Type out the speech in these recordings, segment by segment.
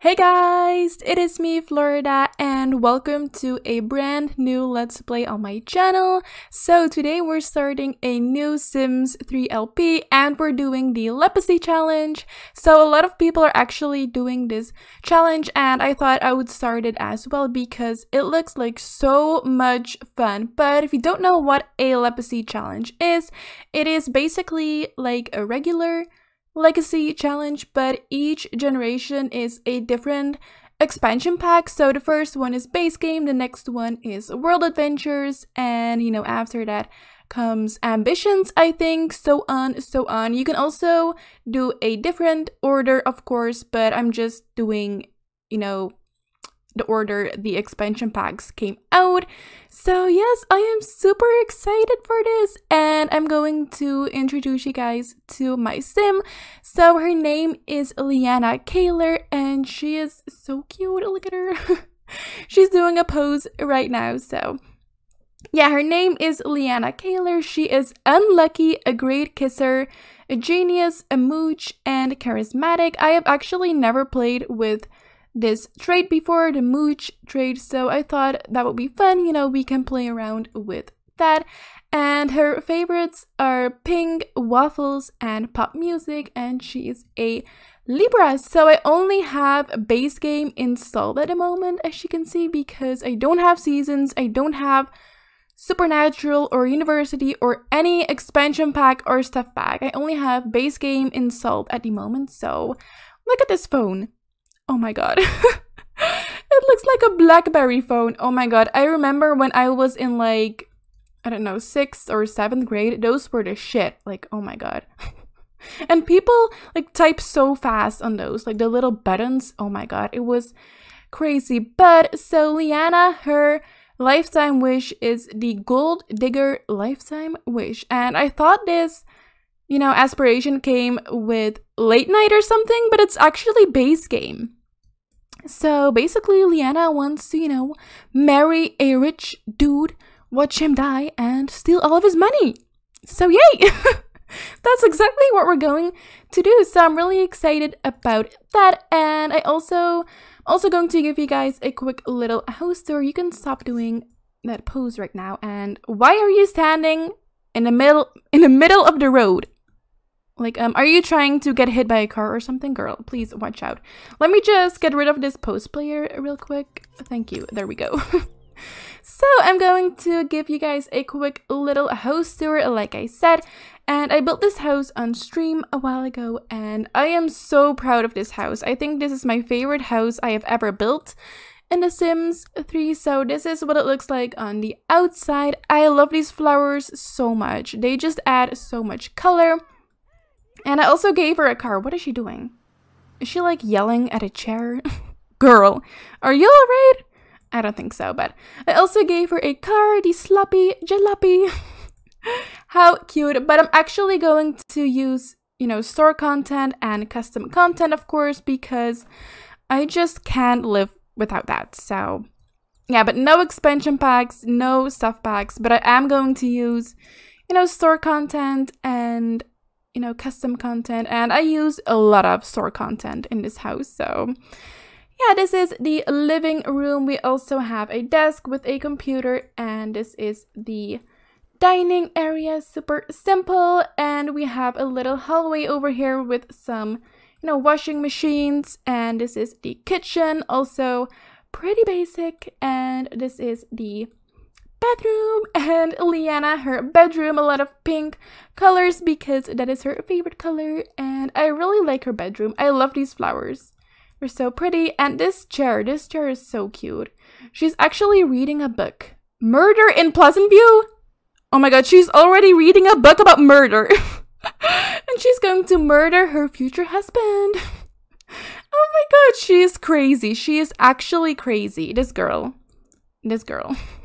Hey guys, it is me Floryda and welcome to a brand new let's play on my channel. So today we're starting a new Sims 3 LP and we're doing the Lepacy challenge. So a lot of people are actually doing this challenge and I thought I would start it as well because it looks like so much fun. But if you don't know what a Lepacy challenge is, it is basically like a regular legacy challenge, but each generation is a different expansion pack. So the first one is base game, the next one is world adventures, and you know, after that comes ambitions, I think, so on, so on. You can also do a different order, of course, but I'm just doing, you know, the order the expansion packs came out. So yes, I am super excited for this and I'm going to introduce you guys to my sim. So her name is Leanna Caylor and she is so cute. Look at her. She's doing a pose right now. So yeah, her name is Leanna Caylor. She is unlucky, a great kisser, a genius, a mooch, and charismatic. I have actually never played with this trade before, the Mooch trade, so I thought that would be fun, you know, we can play around with that. And her favorites are pink, waffles, and pop music, and she is a Libra, so I only have base game installed at the moment, as you can see, because I don't have seasons, I don't have supernatural or university or any expansion pack or stuff pack. I only have base game installed at the moment, so look at this phone. Oh my god. it looks like a Blackberry phone. Oh my god. I remember when I was in like, I don't know, 6th or 7th grade, those were the shit. Like, oh my god. and people like type so fast on those, like the little buttons. Oh my god. It was crazy. But so Leanna, her lifetime wish is the gold digger lifetime wish. And I thought this you know, aspiration came with late night or something, but it's actually base game. So basically, Leanna wants to, you know, marry a rich dude, watch him die, and steal all of his money. So, yay! That's exactly what we're going to do. So, I'm really excited about that. And I also also going to give you guys a quick little house tour. You can stop doing that pose right now. And why are you standing in the middle in the middle of the road? Like, um, are you trying to get hit by a car or something? Girl, please watch out. Let me just get rid of this pose player real quick. Thank you. There we go. so, I'm going to give you guys a quick little house tour, like I said. And I built this house on stream a while ago, and I am so proud of this house. I think this is my favorite house I have ever built in The Sims 3. So this is what it looks like on the outside. I love these flowers so much. They just add so much color. And I also gave her a car. What is she doing? Is she like yelling at a chair? Girl, are you alright? I don't think so, but I also gave her a car, the sloppy jalopy. How cute. But I'm actually going to use, you know, store content and custom content, of course, because I just can't live without that. So, yeah, but no expansion packs, no stuff packs, but I am going to use, you know, store content and you know, custom content and I use a lot of store content in this house. So yeah, this is the living room. We also have a desk with a computer and this is the dining area. Super simple. And we have a little hallway over here with some, you know, washing machines. And this is the kitchen. Also pretty basic. And this is the bedroom and Liana her bedroom a lot of pink colors because that is her favorite color and I really like her bedroom. I love these flowers. They're so pretty and this chair, this chair is so cute. She's actually reading a book. Murder in Pleasant View? Oh my god, she's already reading a book about murder. and she's going to murder her future husband. oh my god, she is crazy. She is actually crazy. This girl. This girl.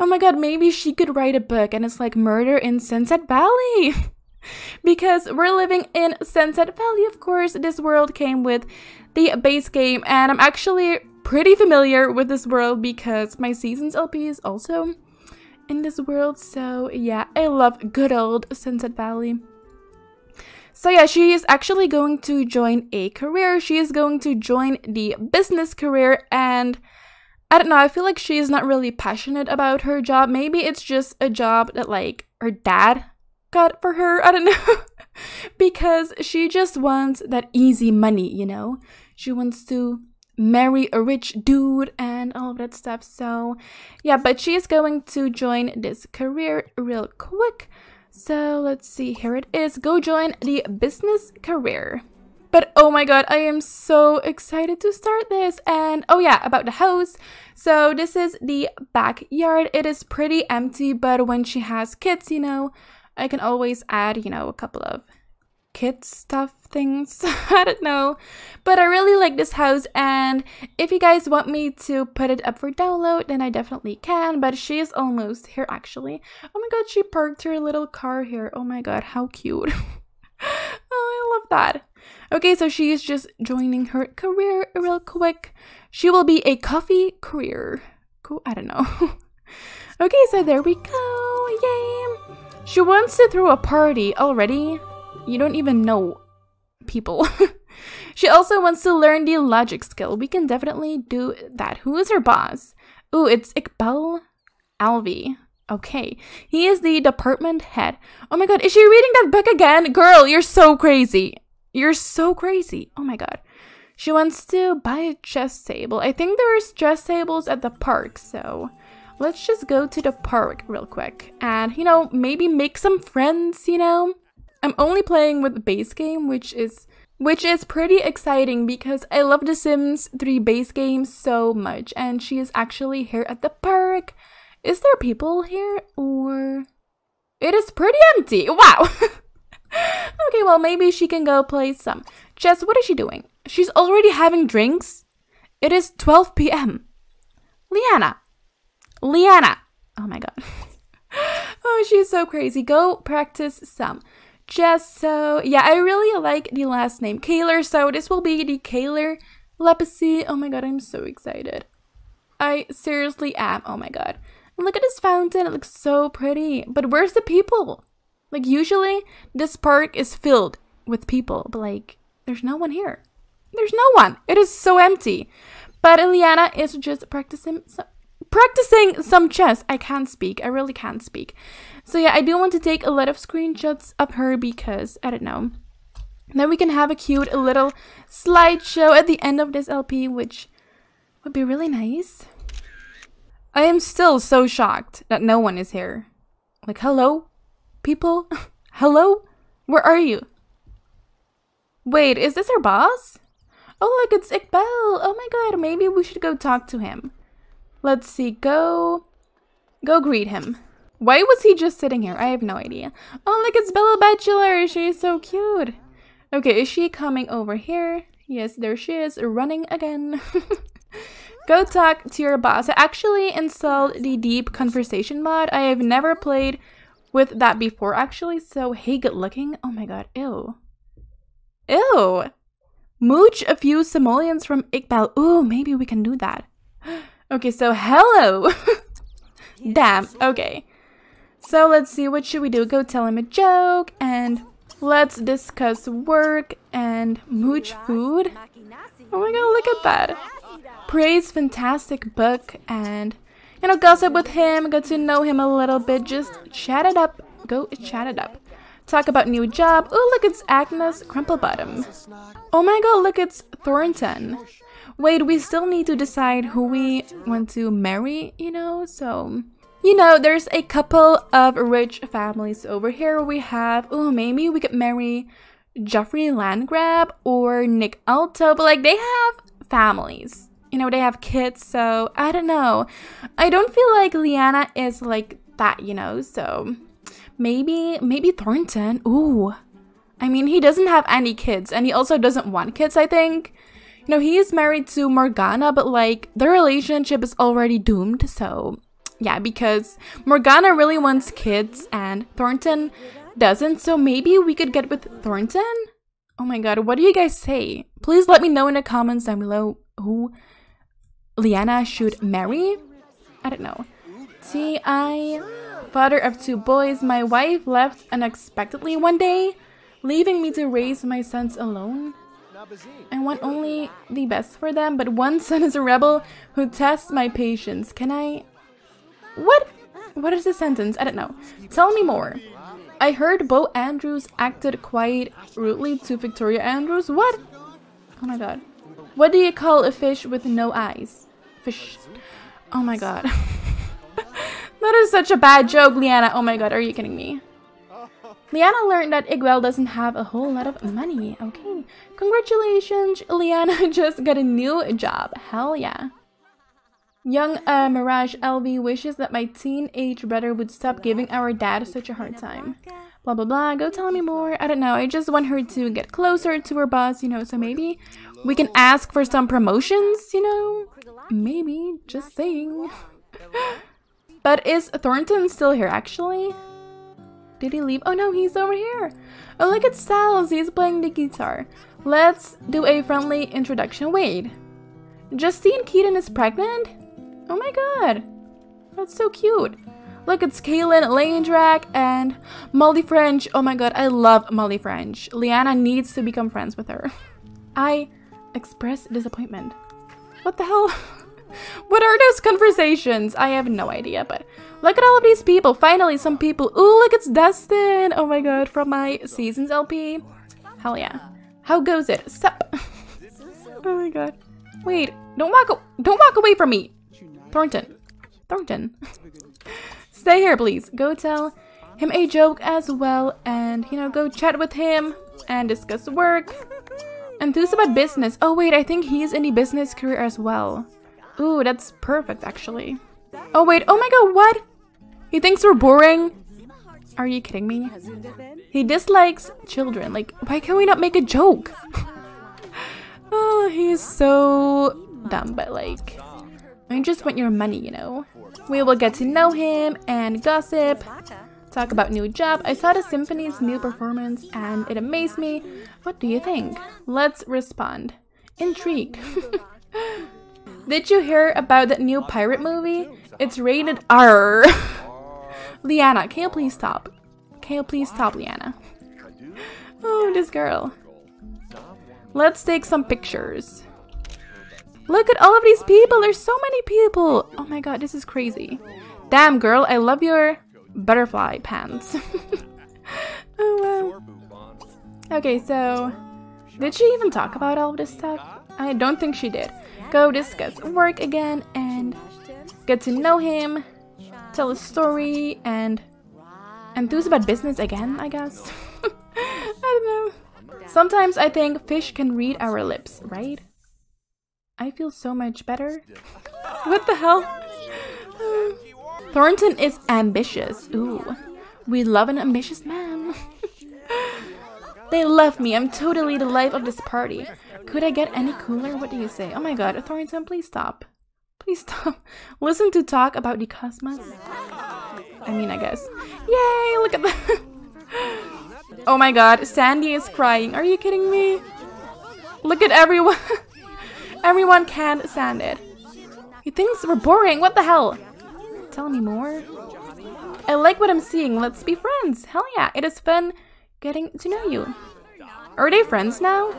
oh my god, maybe she could write a book and it's like murder in Sunset Valley. because we're living in Sunset Valley, of course, this world came with the base game, and I'm actually pretty familiar with this world because my Seasons LP is also in this world, so yeah, I love good old Sunset Valley. So yeah, she is actually going to join a career. She is going to join the business career and I don't know, I feel like she's not really passionate about her job. Maybe it's just a job that like her dad got for her. I don't know. because she just wants that easy money, you know? She wants to marry a rich dude and all of that stuff. So, yeah, but she is going to join this career real quick. So, let's see. Here it is. Go join the business career. But oh my god, I am so excited to start this. And oh yeah, about the house. So this is the backyard. It is pretty empty, but when she has kids, you know, I can always add, you know, a couple of kid stuff things. I don't know. But I really like this house and if you guys want me to put it up for download, then I definitely can. But she is almost here actually. Oh my god, she parked her little car here. Oh my god, how cute. oh, I love that. Okay, so she is just joining her career real quick. She will be a coffee career. Cool, I don't know. okay, so there we go. Yay! She wants to throw a party already. You don't even know people. she also wants to learn the logic skill. We can definitely do that. Who is her boss? Ooh, it's Iqbal Alvi. Okay. He is the department head. Oh my god, is she reading that book again? Girl, you're so crazy. You're so crazy. Oh my god. She wants to buy a chess table. I think there's chess tables at the park, so let's just go to the park real quick and, you know, maybe make some friends, you know? I'm only playing with the base game, which is which is pretty exciting because I love The Sims 3 base game so much and she is actually here at the park. Is there people here or it is pretty empty. Wow. okay, well maybe she can go play some chess. What is she doing? She's already having drinks. It is 12 p.m. Leanna. Leanna. Oh my god. oh, she's so crazy. Go practice some. Just so, yeah, I really like the last name, Caylor, so this will be the Caylor Lepacy. Oh my god, I'm so excited. I seriously am. Oh my god. Look at this fountain, it looks so pretty. But where's the people? Like, usually, this park is filled with people, but like, there's no one here. There's no one. It is so empty. But Eliana is just practicing some, practicing some chess. I can't speak. I really can't speak. So yeah, I do want to take a lot of screenshots of her because, I don't know. Then we can have a cute little slideshow at the end of this LP, which would be really nice. I am still so shocked that no one is here. Like, hello? People? hello? Where are you? Wait, is this our boss? Oh, look, it's Iqbal. Oh my god, maybe we should go talk to him. Let's see, go... Go greet him. Why was he just sitting here? I have no idea. Oh, look, it's Bella Bachelor. She's so cute. Okay, is she coming over here? Yes, there she is, running again. Go talk to your boss. I actually installed the Deep Conversation mod. I have never played with that before, actually. So, hey, good looking. Oh my god, ew. Ew. Mooch a few simoleons from Iqbal. Ooh, maybe we can do that. okay, so hello. Damn, okay. So let's see, what should we do? Go tell him a joke and let's discuss work and mooch food. Oh my god, look at that. Praise fantastic book and, you know, gossip with him, get to know him a little bit, just chat it up. Go chat it up. Talk about new job. Oh, look, it's Agnes Crumplebottom. Oh my god, look, it's Thornton. Wait, we still need to decide who we want to marry, you know, so... You know, there's a couple of rich families over here. We have, oh, maybe we could marry Geoffrey Landgraab or Nick Alto, but like they have families. You know, they have kids, so I don't know. I don't feel like Leanna is like that, you know, so maybe, maybe Thornton. Ooh. I mean, he doesn't have any kids, and he also doesn't want kids, I think. You know, he is married to Morgana, but like, their relationship is already doomed, so yeah, because Morgana really wants kids and Thornton doesn't, so maybe we could get with Thornton? Oh my god, what do you guys say? Please let me know in the comments down below who Leanna should marry. I don't know. See, I, father of two boys, my wife left unexpectedly one day. leaving me to raise my sons alone? I want only the best for them, but one son is a rebel who tests my patience. Can I... What? What is the sentence? I don't know. Tell me more. I heard Bo Andrews acted quite rudely to Victoria Andrews. What? Oh my god. What do you call a fish with no eyes? Fish. Oh my god. that is such a bad joke, Leanna. Oh my god, are you kidding me? Leanna learned that Iqbal doesn't have a whole lot of money. Okay. Congratulations, Leanna just got a new job. Hell yeah. Young uh, Mirage Alvi wishes that my teenage brother would stop giving our dad such a hard time. Blah blah blah, go tell me more. I don't know, I just want her to get closer to her boss, you know, so maybe we can ask for some promotions, you know? Maybe, just saying. but is Thornton still here actually? Did he leave? Oh no, he's over here. Oh, look at Stiles. He's playing the guitar. Let's do a friendly introduction. Wait. Justine Keaton is pregnant? Oh my god. That's so cute. Look, it's Kaylin, Lane Drag, and Molly French. Oh my god, I love Molly French. Liana needs to become friends with her. I express disappointment. What the hell? what are those conversations? I have no idea, but look at all of these people. Finally, some people. Ooh, look, it's Dustin. Oh my god, from my Seasons LP. Hell yeah. How goes it? Sup? oh my god. Wait, don't walk, don't walk away from me. Thornton. Thornton. Stay here, please. Go tell him a joke as well and, you know, go chat with him and discuss work. Enthused about business. Oh wait, I think he's in the business career as well. Ooh, that's perfect, actually. Oh, wait. Oh my god, what? He thinks we're boring? Are you kidding me? He dislikes children. Like, why can we not make a joke? oh, he's so dumb, but like, I just want your money, you know? We will get to know him and gossip, talk about new job. I saw the symphony's new performance and it amazed me. What do you think? Let's respond. Intrigued. Did you hear about that new pirate movie? It's rated R. Leanna, can you please stop? Can you please stop, Leanna? Oh, this girl. Let's take some pictures. Look at all of these people. There's so many people. Oh my god, this is crazy. Damn, girl, I love your butterfly pants. oh, wow. Okay, so... Did she even talk about all this stuff? I don't think she did go discuss work again and get to know him, tell a story, and enthuse about business again, I guess. I don't know. Sometimes I think fish can read our lips, right? I feel so much better. what the hell? Thornton is ambitious. Ooh, we love an ambitious man. they love me. I'm totally the life of this party. Could I get any cooler? What do you say? Oh my god, Thornton, please stop. Please stop. Listen to talk about the cosmos. I mean, I guess. Yay, look at that. oh my god, Sandy is crying. Are you kidding me? Look at everyone. everyone can't stand it. He thinks we're boring. What the hell? Tell me more. I like what I'm seeing. Let's be friends. Hell yeah, it is fun getting to know you. Are they friends now?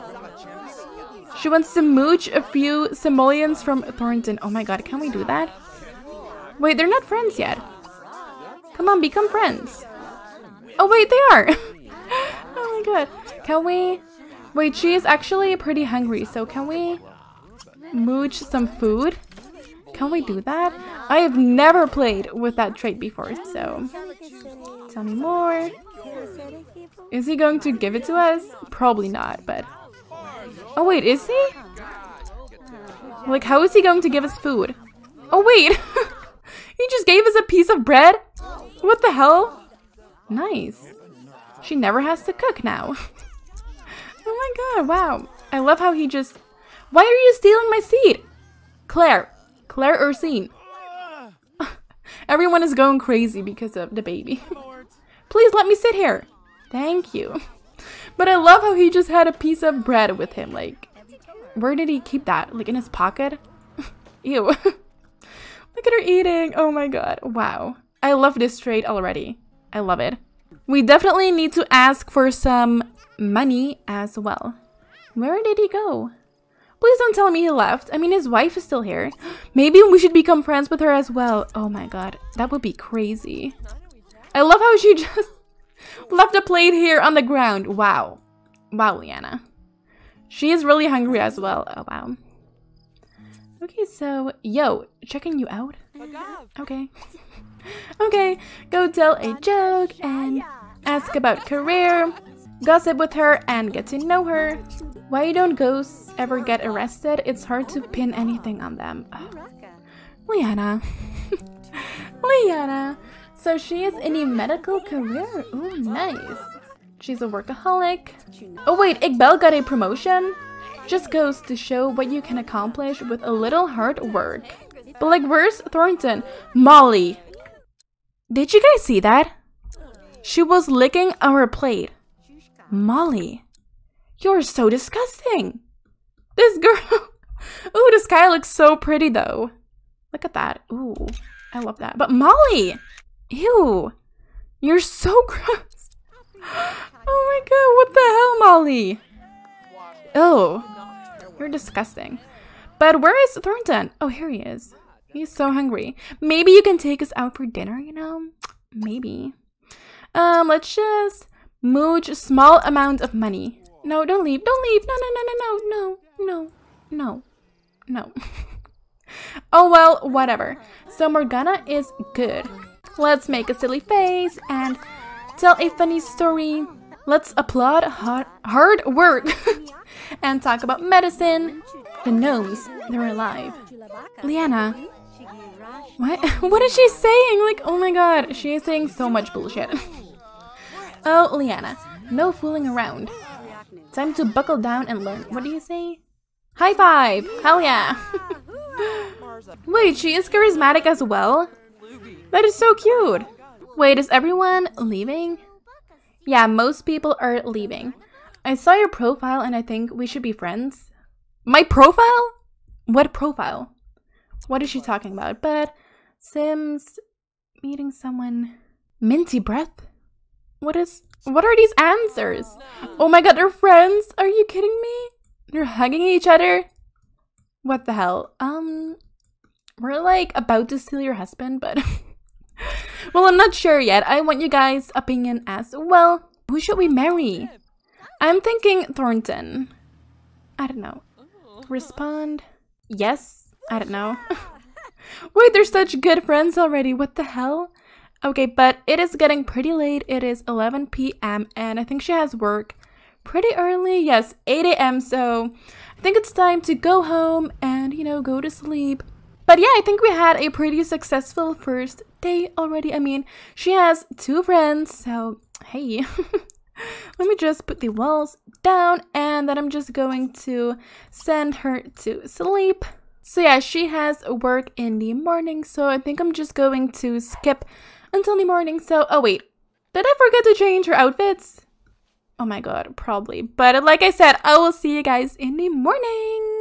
She wants to mooch a few simoleons from Thornton. Oh my god, can we do that? Wait, they're not friends yet. Come on, become friends. Oh wait, they are! oh my god. Can we... Wait, she is actually pretty hungry, so can we mooch some food? Can we do that? I have never played with that trait before, so... Tell me more. Is he going to give it to us? Probably not, but... Oh wait, is he? Like, how is he going to give us food? Oh wait! he just gave us a piece of bread? What the hell? Nice. She never has to cook now. oh my god, wow. I love how he just... Why are you stealing my seat? Claire. Claire Ursine. Everyone is going crazy because of the baby. Please let me sit here. Thank you. But I love how he just had a piece of bread with him. Like, where did he keep that? Like in his pocket? Ew. Look at her eating. Oh my god. Wow. I love this trait already. I love it. We definitely need to ask for some money as well. Where did he go? Please don't tell me he left. I mean, his wife is still here. Maybe we should become friends with her as well. Oh my god, that would be crazy. I love how she just left a plate here on the ground. Wow. Wow, Leanna. She is really hungry as well. Oh, wow. Okay, so, yo, checking you out? Okay. okay, go tell a joke and ask about career, gossip with her, and get to know her. Why don't ghosts ever get arrested? It's hard to pin anything on them. Oh. Leanna. Leanna. So she is in a medical career. Oh, nice. She's a workaholic. Oh wait, Iqbal got a promotion? Just goes to show what you can accomplish with a little hard work. But like, where's Thornton? Molly! Did you guys see that? She was licking our plate. Molly, you're so disgusting. This girl. Ooh, the sky looks so pretty though. Look at that. Ooh, I love that. But Molly, ew, you're so gross. Oh my god, what the hell, Molly? Oh, you're disgusting. But where is Thornton? Oh, here he is. He's so hungry. Maybe you can take us out for dinner, you know? Maybe. Um, let's just mooch a small amount of money. No, don't leave. Don't leave. No, no, no, no, no, no, no, no, no. oh, well, whatever. So Morgana is good. Let's make a silly face and tell a funny story. Let's applaud hard, hard work and talk about medicine. The gnomes, they're alive. Leanna. What? What is she saying? Like, oh my god, she is saying so much bullshit. oh, Leanna, no fooling around. Time to buckle down and learn. What do you say? High five! Hell yeah! Wait, she is charismatic as well? That is so cute! Wait, is everyone leaving? Yeah, most people are leaving. I saw your profile and I think we should be friends. My profile? What profile? What is she talking about? But Sims meeting someone minty breath? What is what are these answers? Oh my god, they're friends? Are you kidding me? They're hugging each other? What the hell? Um we're like about to steal your husband, but well, I'm not sure yet. I want you guys' opinion as well. Who should we marry? I'm thinking Thornton. I don't know. Respond. Yes. I don't know. Wait, they're such good friends already. What the hell? Okay, but it is getting pretty late. It is 11 p.m. and I think she has work pretty early. Yes, 8 a.m. So I think it's time to go home and, you know, go to sleep. But yeah, I think we had a pretty successful first day already. I mean, she has two friends, so hey. Let me just put the walls down and then I'm just going to send her to sleep. So yeah, she has work in the morning, so I think I'm just going to skip until the morning. So, oh wait, did I forget to change her outfits? Oh my god, probably. But like I said, I will see you guys in the morning.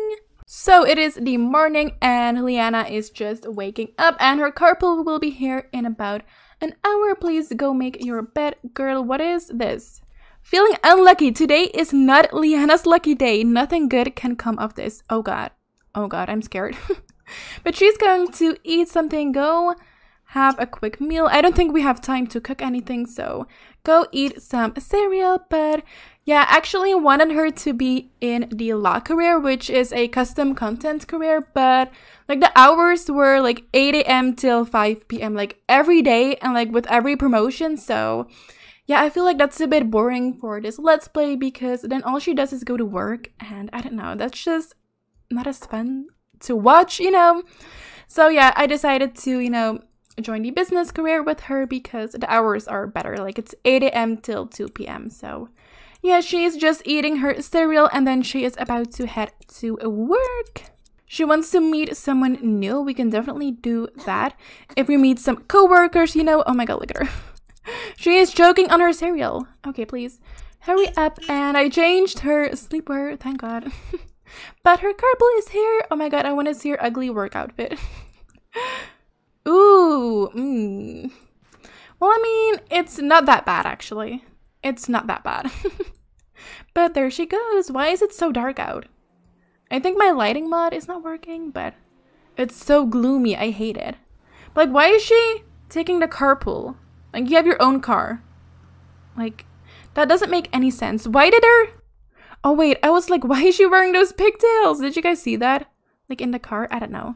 So it is the morning and Leanna is just waking up and her carpool will be here in about an hour. Please go make your bed. Girl, what is this? Feeling unlucky. Today is not Leanna's lucky day. Nothing good can come of this. Oh god. Oh god, I'm scared. but she's going to eat something. Go have a quick meal. I don't think we have time to cook anything, so go eat some cereal. But yeah, actually wanted her to be in the law career, which is a custom content career, but like the hours were like 8 a.m. till 5 p.m. like every day and like with every promotion. So yeah, I feel like that's a bit boring for this Let's Play because then all she does is go to work and I don't know, that's just not as fun to watch, you know? So yeah, I decided to, you know, join the business career with her because the hours are better. Like it's 8 a.m. till 2 p.m. So yeah, she's just eating her cereal and then she is about to head to work. She wants to meet someone new. We can definitely do that. If we meet some co-workers, you know, oh my god, look at her. she is choking on her cereal. Okay, please hurry up. And I changed her sleepwear, thank god. but her carpool is here. Oh my god, I want to see her ugly work outfit. Ooh, mm. Well, I mean, it's not that bad, actually. It's not that bad. but there she goes. Why is it so dark out? I think my lighting mod is not working, but it's so gloomy. I hate it. Like, why is she taking the carpool? Like, you have your own car. Like, that doesn't make any sense. Why did her... Oh, wait. I was like, why is she wearing those pigtails? Did you guys see that? Like, in the car? I don't know.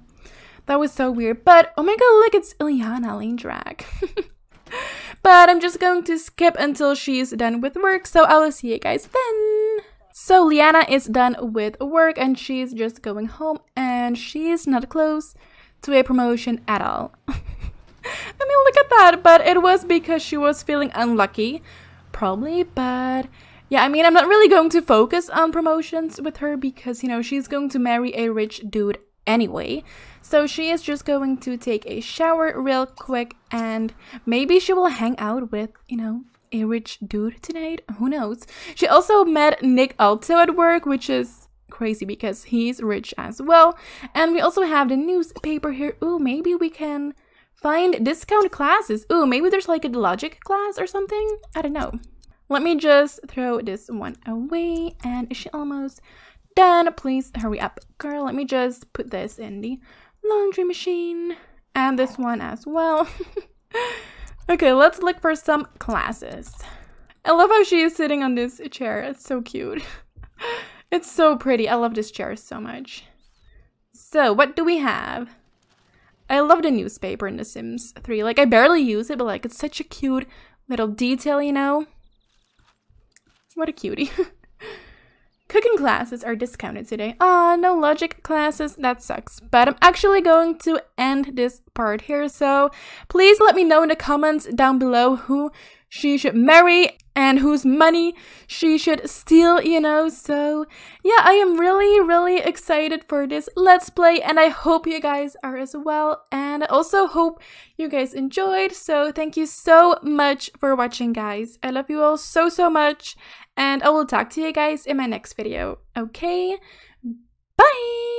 That was so weird. But, oh my god, look, it's Ileana Lane Drag. but I'm just going to skip until she's done with work, so I will see you guys then. So Leanna is done with work and she's just going home and she's not close to a promotion at all. I mean, look at that, but it was because she was feeling unlucky, probably, but yeah, I mean, I'm not really going to focus on promotions with her because, you know, she's going to marry a rich dude anyway. So she is just going to take a shower real quick and maybe she will hang out with, you know, a rich dude tonight. Who knows? She also met Nick Alto at work, which is crazy because he's rich as well. And we also have the newspaper here. Ooh, maybe we can find discount classes. Ooh, maybe there's like a logic class or something. I don't know. Let me just throw this one away. And is she almost done? Please hurry up, girl. Let me just put this in the laundry machine. And this one as well. okay, let's look for some classes. I love how she is sitting on this chair. It's so cute. it's so pretty. I love this chair so much. So, what do we have? I love the newspaper in The Sims 3. Like, I barely use it, but like, it's such a cute little detail, you know? What a cutie. Cooking classes are discounted today. Ah, no logic classes. That sucks. But I'm actually going to end this part here. So please let me know in the comments down below who she should marry and whose money she should steal, you know. So, yeah, I am really, really excited for this Let's Play, and I hope you guys are as well. And I also hope you guys enjoyed. So, thank you so much for watching, guys. I love you all so, so much, and I will talk to you guys in my next video. Okay? Bye!